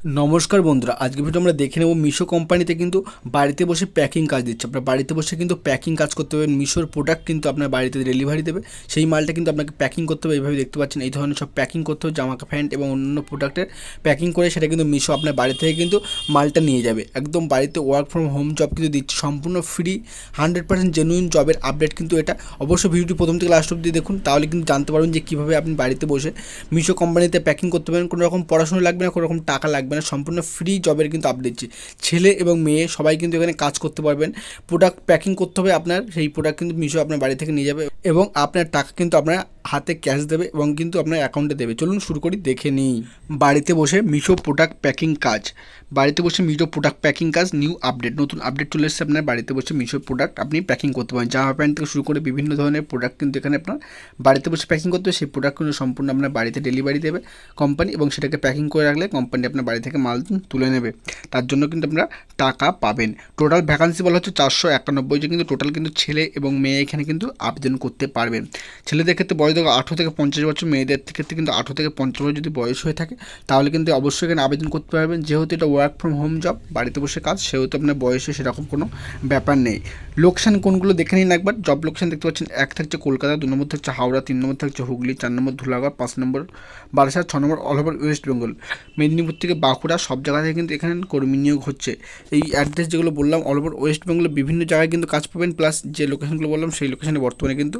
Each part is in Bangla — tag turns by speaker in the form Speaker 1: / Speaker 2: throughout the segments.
Speaker 1: নমস্কার বন্ধুরা আজকে ভিডিও আমরা দেখে নেব মিশো কোম্পানিতে কিন্তু বাড়িতে বসে প্যাকিং কাজ দিচ্ছে। আপনার বাড়িতে বসে কিন্তু প্যাকিং কাজ করতে হবে। মিশোর প্রোডাক্ট কিন্তু আপনার বাড়িতে ডেলিভারি দেবে। সেই মালটা কিন্তু আপনাকে প্যাকিং করতে হবে, এইভাবে দেখতে পাচ্ছেন। এই ধরনের সব প্যাকিং করতে হবে, জামা প্যান্ট এবং অন্যান্য প্রোডাক্টের প্যাকিং করে সেটা কিন্তু মিশো আপনার বাড়ি থেকে কিন্তু মালটা নিয়ে যাবে। একদম বাড়িতে ওয়ার্ক ফ্রম হোম জব কিন্তু দিচ্ছে। সম্পূর্ণ ফ্রি হান্ড্রেড পার্সেন্ট জেনুইন জবের আপডেট কিন্তু এটা। অবশ্যই ভিডিওটি প্রথম থেকে লাস্ট অব্দি দেখুন, তাহলে কিন্তু জানতে পারবেন যে কীভাবে আপনি বাড়িতে বসে মিশো কোম্পানিতে প্যাকিং করতে পারেন। কোনো রকম পড়াশোনা লাগবে না, কোনো রকম টাকা লাগবে না সম্পূর্ণ ফ্রি জবের কিন্তু আপডেট ছেলে এবং মেয়ে সবাই কিন্তু এখানে কাজ করতে পারবেন। প্রোডাক্ট প্যাকিং করতে হবে আপনার। সেই প্রোডাক্ট কিন্তু মিশো আপনার বাড়ি থেকে নিয়ে যাবে এবং আপনার টাকা কিন্তু আপনার হাতে ক্যাশ দেবে এবং কিন্তু আপনার অ্যাকাউন্টে দেবে। চলুন শুরু করি, দেখে নিই। বাড়িতে বসে মিশো প্রোডাক্ট প্যাকিং কাজ। বাড়িতে বসে মিশো প্রোডাক্ট প্যাকিং কাজ, নিউ আপডেট, নতুন আপডেট চলে এসেছে আপনার বাড়িতে বসে মিশো প্রোডাক্ট। আপনি প্যাকিং করতে পারেন। জামা প্যান্ট থেকে শুরু করে বিভিন্ন ধরনের প্রোডাক্ট কিন্তু এখানে আপনার বাড়িতে বসে প্যাকিং করতে হবে। সেই প্রোডাক্ট কিন্তু সম্পূর্ণ আপনার বাড়িতে ডেলিভারি দেবে কোম্পানি এবং সেটাকে প্যাকিং করে রাখলে কোম্পানি আপনার বাড়ি থেকে মাল তুলে নেবে। তার জন্য কিন্তু আপনারা টাকা পাবেন। টোটাল ভ্যাকান্সি বলা হচ্ছে চারশো একানব্বই যে কিন্তু টোটাল কিন্তু ছেলে এবং মেয়ে এখানে কিন্তু আবেদন করতে পারবেন। ছেলেদের ক্ষেত্রে বয়স দেখো আঠেরো থেকে পঞ্চাশ বছর মেয়েদের ক্ষেত্রে কিন্তু আঠেরো থেকে পঞ্চাশ বছর যদি বয়স হয়ে থাকে, তাহলে কিন্তু অবশ্যই এখানে আবেদন করতে পারবেন। যেহেতু এটা ওয়ার্ক ফ্রম হোম জব বাড়িতে বসে কাজ, সেহেতু আপনার বয়সে সেরকম কোনো ব্যাপার নেই। লোকেশান কোনগুলো দেখে নিন একবার। জব লোকেশান দেখতে পাচ্ছেন, এক থাকছে কলকাতা, দু নম্বর থাকছে হাওড়া, তিন নম্বর থাকছে হুগলি, চার নম্বর ধুলাগড়, পাঁচ নম্বর বারাসাত, ছ নম্বর all over West Bengal Medinipur থেকে বাঁকুড়া, সব জায়গা থেকে কিন্তু এখানে কর্মী নিয়োগ হচ্ছে। এই অ্যাড্রেস যেগুলো বললাম অল ওভার ওয়েস্ট বেঙ্গলের বিভিন্ন জায়গায় কিন্তু কাজ পাবেন প্লাস যে লোকেশনগুলো বললাম, সেই লোকেশনে বর্তমানে কিন্তু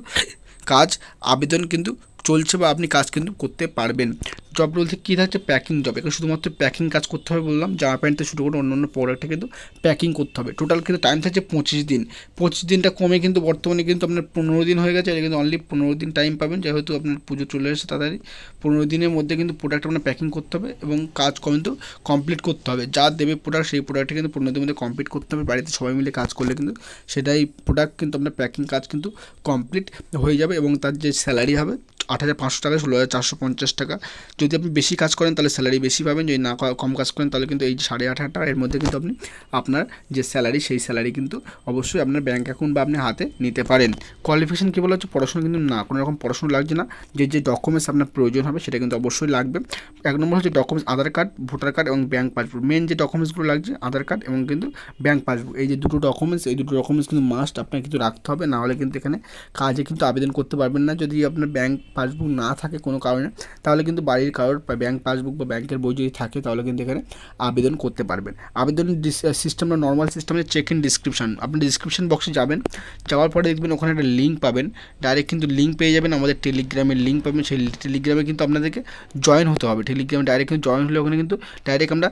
Speaker 1: কাজ আবেদন কিন্তু চলছে বা আপনি কাজ কিন্তু করতে পারবেন। জব বলতে কী থাকছে? প্যাকিং জব এখানে শুধুমাত্র প্যাকিং কাজ করতে হবে বললাম। জামা প্যান্ট থেকে শুরু করে অন্য অন্য প্রোডাক্টে কিন্তু প্যাকিং করতে হবে। টোটাল কিন্তু টাইম থাকছে পঁচিশ দিন। পঁচিশ দিনটা কমে কিন্তু বর্তমানে কিন্তু আপনার পনেরো দিন হয়ে গেছে। এটা কিন্তু অনলি পনেরো দিন টাইম পাবেন। যেহেতু আপনার পুজো চলে এসেছে তাড়াতাড়ি। পনেরো দিনের মধ্যে কিন্তু প্রোডাক্ট আপনার প্যাকিং করতে হবে এবং কাজ কিন্তু কমপ্লিট করতে হবে। যা দেবে প্রোডাক্ট সেই প্রোডাক্টটা কিন্তু পনেরো দিনের মধ্যে কমপ্লিট করতে হবে। বাড়িতে সবাই মিলে কাজ করলে কিন্তু সেটাই প্রোডাক্ট কিন্তু আপনার প্যাকিং কাজ কিন্তু কমপ্লিট হয়ে যাবে এবং তার যে স্যালারি হবে আট হাজার পাঁচশো টাকা, ষোলো হাজার চারশো পঞ্চাশ টাকা। যদি আপনি বেশি কাজ করেন, তাহলে স্যালারি বেশি পাবেন। যদি না কম কাজ করেন, তাহলে কিন্তু এই সাড়ে আট হাজার টাকা, এর মধ্যে কিন্তু আপনি আপনার যে স্যালারি সেই স্যালারি কিন্তু অবশ্যই আপনার ব্যাঙ্ক অ্যাকাউন্ট বা আপনি হাতে নিতে পারেন। কোয়ালিফিকেশান কী বলা হচ্ছে? পড়াশোনা কিন্তু না, কোনো রকম পড়াশোনা লাগছে না। যে যে ডকুমেন্টস আপনার প্রয়োজন হবে, সেটা কিন্তু অবশ্যই লাগবে। এক নম্বর হচ্ছে documents Aadhaar card voter card এবং ব্যাঙ্ক পাসবুক মেন যে ডকুমেন্টসগুলো লাগছে, আধার কার্ড এবং কিন্তু ব্যাঙ্ক পাসবুক এই যে দুটো ডকুমেন্টস এই দুটো ডকুমেন্টস কিন্তু মাস্ট আপনাকে কিন্তু রাখতে হবে। নাহলে কিন্তু এখানে কাজে কিন্তু আবেদন করতে পারবেন না। যদি আপনার ব্যাঙ্ক পাসবুক না থাকে কোনো কারণে, তাহলে কিন্তু বাড়ির কারোর ব্যাঙ্ক পাসবুক বা ব্যাংকের বই যদি থাকে, তাহলে কিন্তু এখানে আবেদন করতে পারবেন। আবেদন সিস্টেমটা নর্মাল সিস্টেমে চেক ইন ডিসক্রিপশান আপনি ডিসক্রিপশান বক্সে যাবেন, যাওয়ার পরে দেখবেন ওখানে একটা লিঙ্ক পাবেন। ডাইরেক্ট কিন্তু লিঙ্ক পেয়ে যাবেন, আমাদের টেলিগ্রামের লিঙ্ক পাবেন। সেই টেলিগ্রামে কিন্তু আপনাদেরকে জয়েন হতে হবে। টেলিগ্রামে ডাইরেক্ট কিন্তু জয়েন হলে ওখানে কিন্তু ডাইরেক্ট আমরা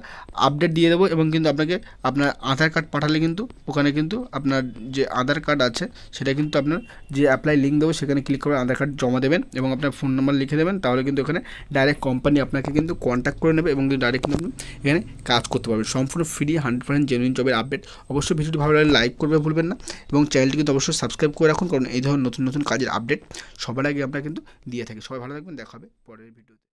Speaker 1: আপডেট দিয়ে দেবো এবং কিন্তু আপনাকে আপনার আধার কার্ড পাঠালে কিন্তু ওখানে কিন্তু আপনার যে আধার কার্ড আছে, সেটা কিন্তু আপনার যে অ্যাপ্লাই লিঙ্ক দেবো, সেখানে ক্লিক করে আধার কার্ড জমা দেবেন এবং আপনার ফোন নাম্বার লিখে দেবেন, তাহলে কিন্তু এখানে ডাইরেক্ট কোম্পানি আপনাকে কিন্তু কন্ট্যাক্ট করে নেবে এবং ডাইরেক্ট কিন্তু এখানে কাজ করতে পারবেন সম্পূর্ণ ফ্রি হান্ড্রেড পার্সেন্ট জেনুইন জবের আপডেট অবশ্যই ভিডিওটি ভালো লাগলে লাইক করবে ভুলবেন না এবং চ্যানেলটি কিন্তু অবশ্যই সাবস্ক্রাইব করে রাখুন, কারণ এই ধরনের নতুন নতুন কাজের আপডেট সবার আগে আমরা কিন্তু দিয়ে থাকি। সবাই ভালো থাকবেন, দেখা হবে পরের ভিডিওতে